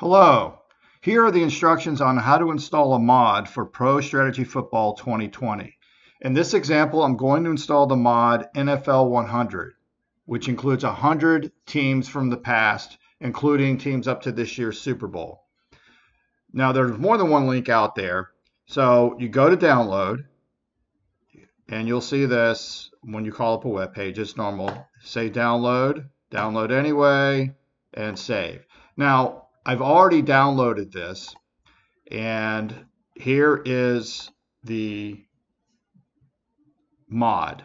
Hello, here are the instructions on how to install a mod for Pro Strategy Football 2020. In this example, I'm going to install the mod NFL 100, which includes 100 teams from the past, including teams up to this year's Super Bowl. Now, there's more than one link out there. So you go to download, and you'll see this when you call up a web page. It's normal. Say download, download anyway, and save. Now, I've already downloaded this and here is the mod.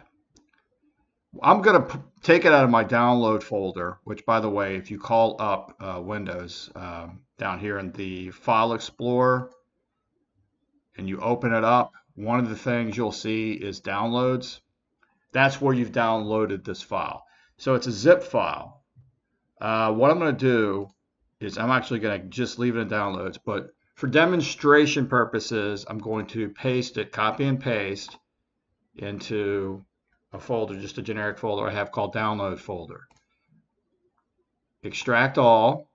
I'm going to take it out of my download folder, which by the way, if you call up uh, Windows um, down here in the File Explorer and you open it up, one of the things you'll see is downloads. That's where you've downloaded this file. So it's a zip file. Uh, what I'm going to do is I'm actually going to just leave it in downloads, but for demonstration purposes, I'm going to paste it, copy and paste into a folder, just a generic folder I have called download folder. Extract all.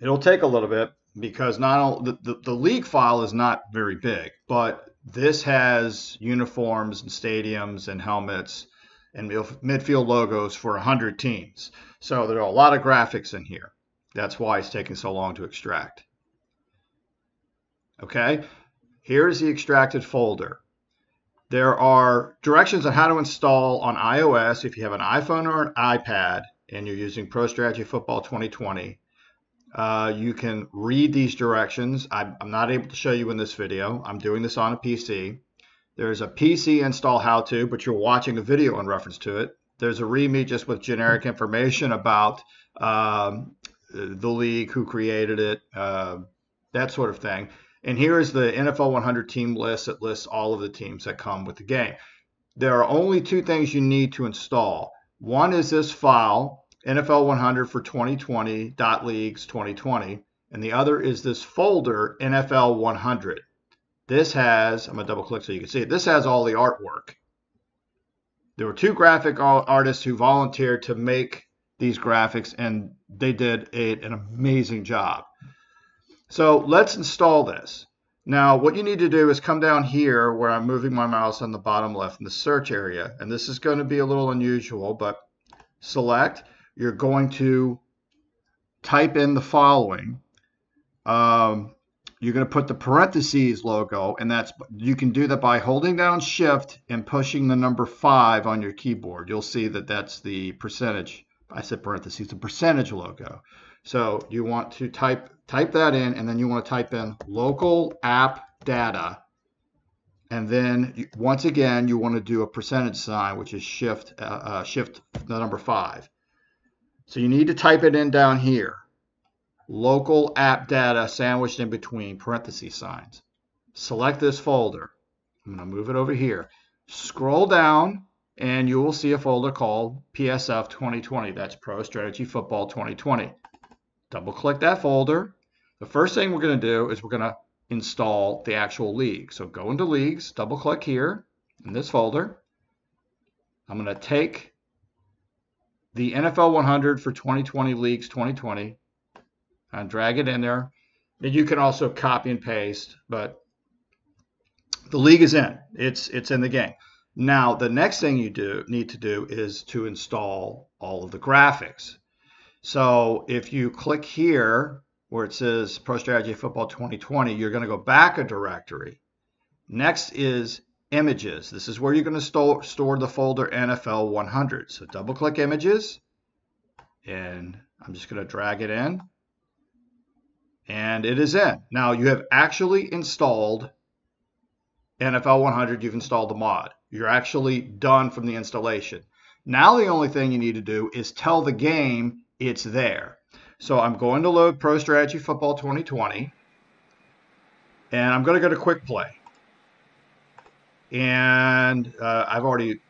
It'll take a little bit because not all, the, the, the league file is not very big, but this has uniforms and stadiums and helmets and midfield logos for 100 teams. So there are a lot of graphics in here. That's why it's taking so long to extract. Okay, here's the extracted folder. There are directions on how to install on iOS if you have an iPhone or an iPad and you're using Pro Strategy Football 2020. Uh, you can read these directions. I'm, I'm not able to show you in this video. I'm doing this on a PC. There's a PC install how to, but you're watching a video in reference to it. There's a README just with generic information about um, the league, who created it, uh, that sort of thing. And here is the NFL 100 team list that lists all of the teams that come with the game. There are only two things you need to install. One is this file, NFL 100 for 2020, .leagues 2020, and the other is this folder, NFL 100. This has, I'm going to double click so you can see it. This has all the artwork. There were two graphic artists who volunteered to make these graphics, and they did a, an amazing job. So let's install this. Now, what you need to do is come down here where I'm moving my mouse on the bottom left in the search area. And this is going to be a little unusual, but select. You're going to type in the following. Um, you're going to put the parentheses logo, and that's you can do that by holding down Shift and pushing the number five on your keyboard. You'll see that that's the percentage. I said parentheses, the percentage logo. So you want to type type that in, and then you want to type in local app data, and then once again you want to do a percentage sign, which is Shift uh, uh, Shift the number five. So you need to type it in down here local app data sandwiched in between parenthesis signs. Select this folder. I'm going to move it over here. Scroll down and you will see a folder called PSF 2020. That's Pro Strategy Football 2020. Double click that folder. The first thing we're going to do is we're going to install the actual league. So go into leagues, double click here in this folder. I'm going to take the NFL 100 for 2020 leagues 2020 and drag it in there. And you can also copy and paste, but the league is in. It's it's in the game. Now the next thing you do need to do is to install all of the graphics. So if you click here where it says Pro Strategy Football 2020, you're going to go back a directory. Next is images. This is where you're going to store, store the folder NFL 100. So double click images and I'm just going to drag it in and it is in. Now you have actually installed NFL 100, you've installed the mod. You're actually done from the installation. Now the only thing you need to do is tell the game it's there. So I'm going to load Pro Strategy Football 2020 and I'm going to go to quick play. And uh, I've already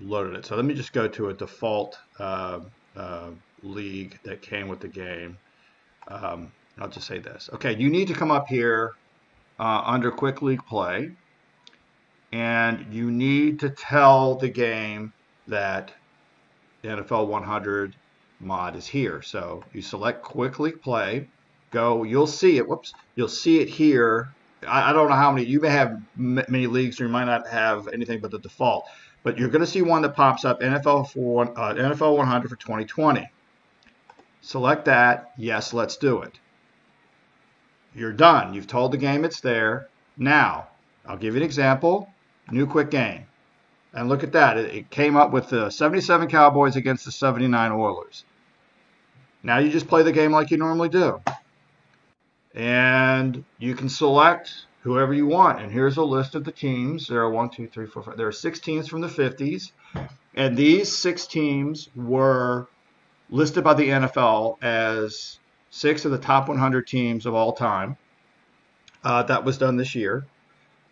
loaded it. So let me just go to a default uh, uh, league that came with the game. Um, I'll just say this. Okay, you need to come up here uh, under Quick League Play, and you need to tell the game that the NFL 100 mod is here. So you select quick league play, go, you'll see it. Whoops, you'll see it here. I, I don't know how many, you may have many leagues or you might not have anything but the default, but you're going to see one that pops up NFL for uh, NFL 100 for 2020. Select that. Yes, let's do it. You're done. You've told the game it's there. Now, I'll give you an example. New quick game. And look at that. It, came up with the 77 Cowboys against the 79 Oilers. Now you just play the game like you normally do. And you can select whoever you want. And here's a list of the teams. There are one, two, three, four, five. There are six teams from the 50s. And these six teams were listed by the NFL as six of the top 100 teams of all time. Uh, that was done this year.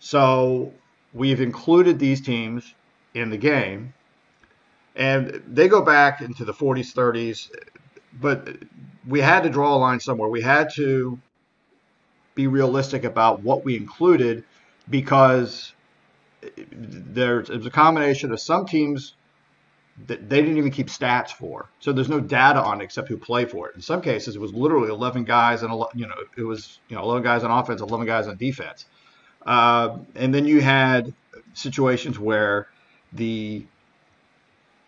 So we've included these teams in the game. And they go back into the 40s, 30s, but we had to draw a line somewhere. We had to be realistic about what we included because there's a combination of some teams that they didn't even keep stats for. So there's no data on it except who play for it. In some cases, it was literally 11 guys and a lot you know it was you know 11 guys on offense, 11 guys on defense. Uh, and then you had situations where the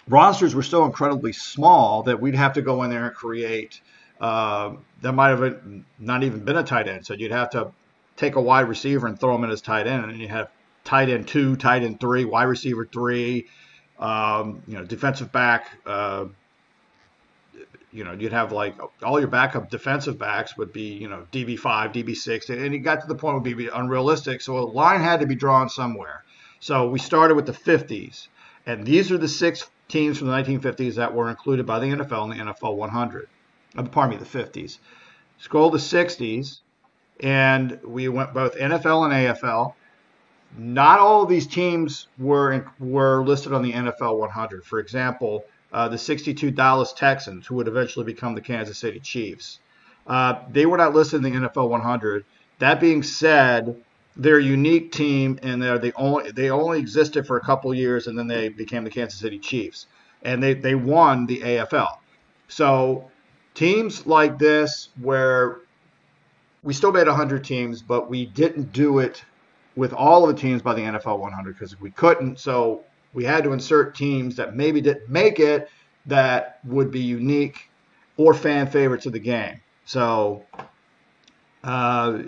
rosters were so incredibly small that we'd have to go in there and create. Uh, that might have not even been a tight end. So you'd have to take a wide receiver and throw him in as tight end, and you have tight end two, tight end three, wide receiver three, um, you know, defensive back. Uh, you know, you'd have like all your backup defensive backs would be, you know, DB5, DB6, and it got to the point would be unrealistic. So a line had to be drawn somewhere. So we started with the 50s, and these are the six teams from the 1950s that were included by the NFL in the NFL 100. Uh, pardon me, the 50s. Scroll to 60s, and we went both NFL and AFL. Not all of these teams were were listed on the NFL 100. For example, uh, the 62 Dallas Texans, who would eventually become the Kansas City Chiefs. Uh, they were not listed in the NFL 100. That being said, they're a unique team, and they're the only they only existed for a couple years, and then they became the Kansas City Chiefs, and they they won the AFL. So teams like this, where we still made 100 teams, but we didn't do it with all of the teams by the NFL 100 because we couldn't. So we had to insert teams that maybe didn't make it that would be unique or fan favorites of the game. So uh,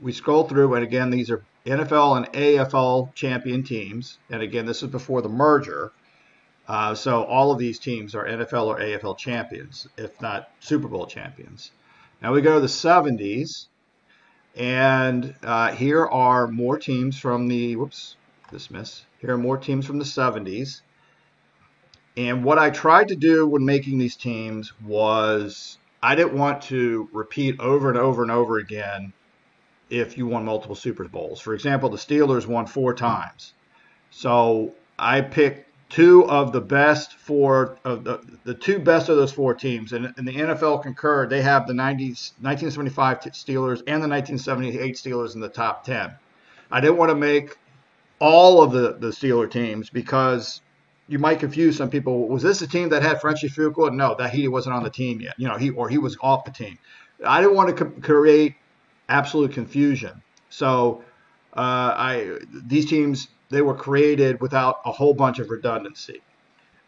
we scroll through, and again, these are NFL and AFL champion teams. And again, this is before the merger. Uh, so all of these teams are NFL or AFL champions, if not Super Bowl champions. Now we go to the 70s, and uh, here are more teams from the whoops dismiss. Here are more teams from the 70s. And what I tried to do when making these teams was I didn't want to repeat over and over and over again if you won multiple Super Bowls. For example, the Steelers won four times. So I picked two of the best four of the, the two best of those four teams and, and the NFL concurred they have the 90s 1975 Steelers and the 1978 Steelers in the top 10 I didn't want to make all of the, the Steeler teams because you might confuse some people. Was this a team that had Frenchy Fuqua? No, that he wasn't on the team yet. You know, he or he was off the team. I didn't want to co- create absolute confusion. So uh, I these teams they were created without a whole bunch of redundancy.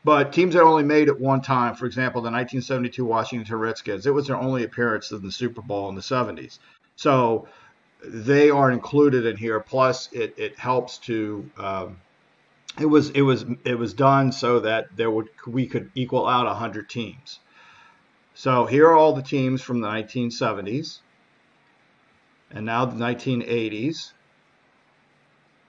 But teams that only made it one time, for example, the 1972 Washington Redskins, it was their only appearance in the Super Bowl in the 70s. So they are included in here. Plus, it, it helps to um, it was it was it was done so that there would we could equal out 100 teams. So here are all the teams from the 1970s and now the 1980s.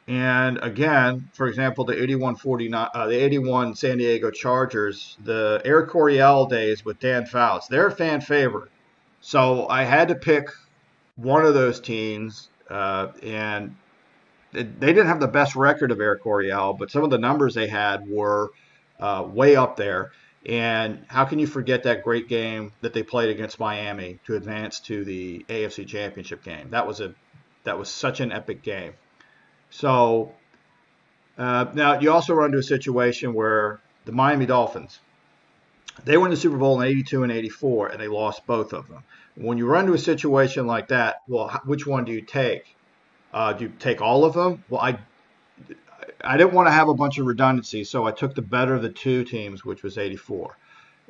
And again, for example, the 81 49, uh, the 81 San Diego Chargers, the Air Coryell days with Dan Fouts, they're a fan favorite. So I had to pick one of those teams, uh, and they didn't have the best record of Air Coryell, but some of the numbers they had were uh, way up there. And how can you forget that great game that they played against Miami to advance to the AFC Championship game? That was a that was such an epic game. So uh, now you also run into a situation where the Miami Dolphins They won the Super Bowl in 82 and 84, and they lost both of them. When you run into a situation like that, well, which one do you take? Uh, do you take all of them? Well, I I didn't want to have a bunch of redundancies, so I took the better of the two teams, which was 84.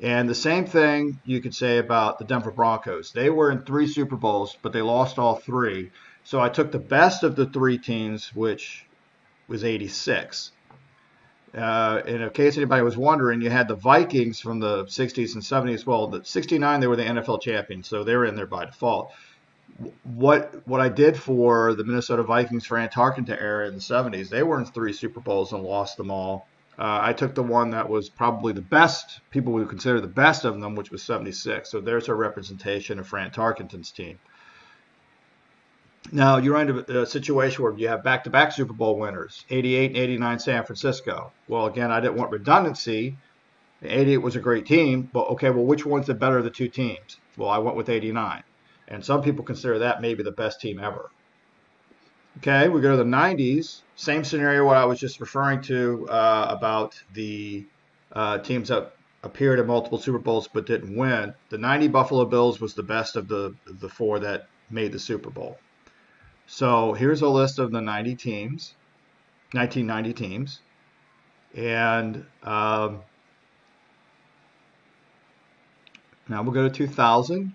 And the same thing you could say about the Denver Broncos. They were in three Super Bowls, but they lost all three. So I took the best of the three teams, which was 86. Uh, and in case anybody was wondering, you had the Vikings from the 60s and 70s. Well, the 69 they were the NFL champions, so they were in there by default. What what I did for the Minnesota Vikings for Tarkenton era in the 70s, they were in three Super Bowls and lost them all. Uh, I took the one that was probably the best, people would consider the best of them, which was 76. So there's a representation of Fran Tarkenton's team. Now you're in a situation where you have back-to-back Super Bowl winners, 88 and 89 San Francisco. Well, again, I didn't want redundancy. 88 was a great team, but okay, well, which one's the better of the two teams? Well, I went with 89. And some people consider that maybe the best team ever. Okay, we go to the 90s. Same scenario what I was just referring to uh, about the uh, teams that appeared in multiple Super Bowls but didn't win. The 90 Buffalo Bills was the best of the the four that made the Super Bowl. So here's a list of the 90 teams, 1990 teams, and um, now we'll go to 2000.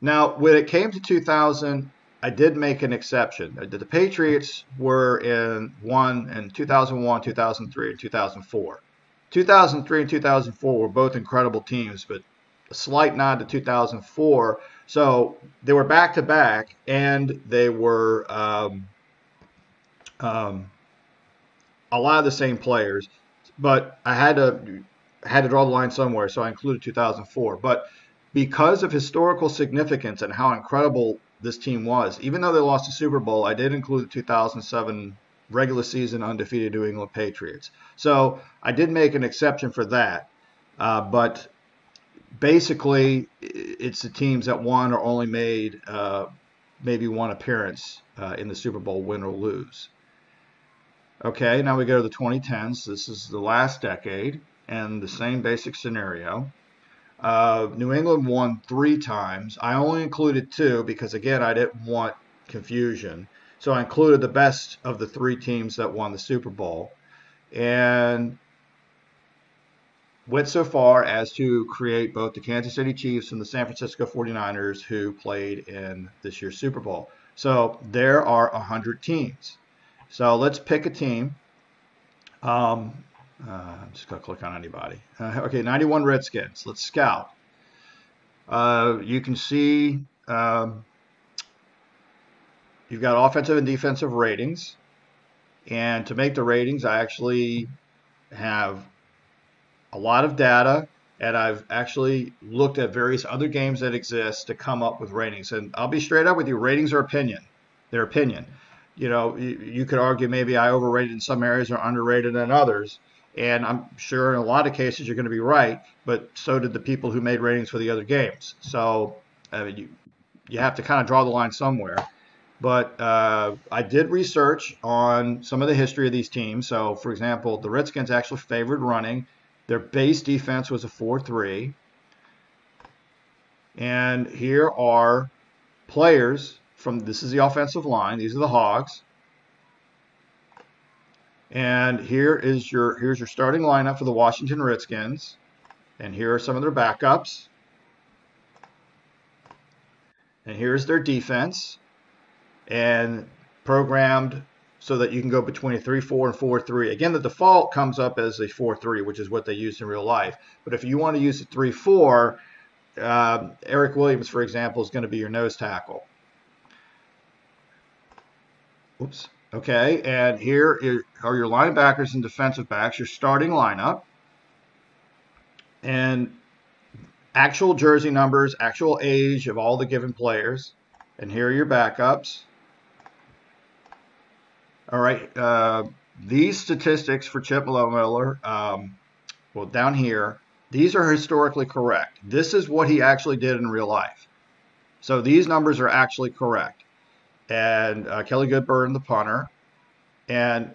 Now, when it came to 2000, I did make an exception. The Patriots were in one in 2001, 2003, and 2004. 2003 and 2004 were both incredible teams, but a slight nod to 2004 so they were back to back, and they were um, um, a lot of the same players. But I had to had to draw the line somewhere, so I included 2004. But because of historical significance and how incredible this team was, even though they lost the Super Bowl, I did include the 2007 regular season undefeated New England Patriots. So I did make an exception for that. Uh, but basically, it's the teams that won or only made uh, maybe one appearance uh, in the Super Bowl, win or lose. Okay, now we go to the 2010s. This is the last decade, and the same basic scenario. Uh, New England won three times. I only included two because, again, I didn't want confusion. So I included the best of the three teams that won the Super Bowl. And went so far as to create both the Kansas City Chiefs and the San Francisco 49ers who played in this year's Super Bowl. So there are 100 teams. So let's pick a team. Um, uh, I'm just going to click on anybody. Uh, okay, 91 Redskins. Let's scout. Uh, you can see um, you've got offensive and defensive ratings. And to make the ratings, I actually have a lot of data, and I've actually looked at various other games that exist to come up with ratings. And I'll be straight up with you: ratings are opinion. They're opinion. You know, you, you could argue maybe I overrated in some areas or underrated in others. And I'm sure in a lot of cases you're going to be right, but so did the people who made ratings for the other games. So uh, you you have to kind of draw the line somewhere. But uh, I did research on some of the history of these teams. So, for example, the Redskins actually favored running. Their base defense was a 4 3. And here are players from this is the offensive line. These are the Hogs. And here is your here's your starting lineup for the Washington Redskins. And here are some of their backups. And here's their defense. And programmed so that you can go between a 3-4 and 4-3. Again, the default comes up as a 4-3, which is what they use in real life. But if you want to use a 3-4, uh, Eric Williams, for example, is going to be your nose tackle. Oops. Okay, and here are your linebackers and defensive backs, your starting lineup. And actual jersey numbers, actual age of all the given players. And here are your backups. All right. Uh, these statistics for Chip Lohmiller, um, well, down here, these are historically correct. This is what he actually did in real life. So these numbers are actually correct. And uh, Kelly Goodburn, the punter. And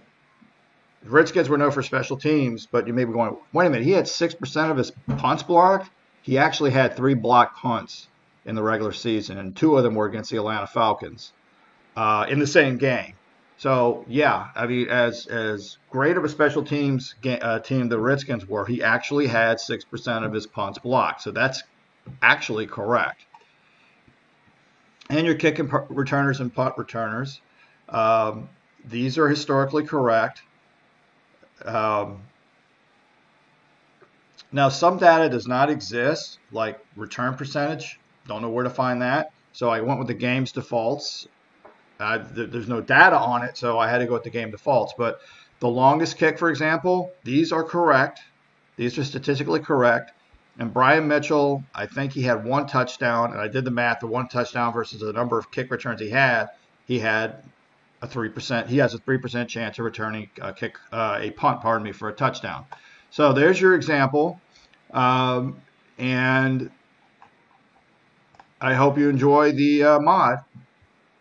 the Redskins were known for special teams, but you may be going, wait a minute, he had 6% of his punts blocked? He actually had three blocked punts in the regular season, and two of them were against the Atlanta Falcons uh, in the same game. So yeah, I mean, as as great of a special teams uh, team the Redskins were, he actually had six percent of his punts blocked. So that's actually correct. And your kick and returners and punt returners, um, these are historically correct. Um, now, some data does not exist, like return percentage. Don't know where to find that. So I went with the game's defaults. Uh, th- there's no data on it, so I had to go with the game defaults. But the longest kick, for example, these are correct. These are statistically correct. And Brian Mitchell, I think he had one touchdown, and I did the math. The one touchdown versus the number of kick returns he had, he had a three percent. He has a three percent chance of returning a kick, uh, a punt, pardon me, for a touchdown. So there's your example. Um, and I hope you enjoy the uh, mod.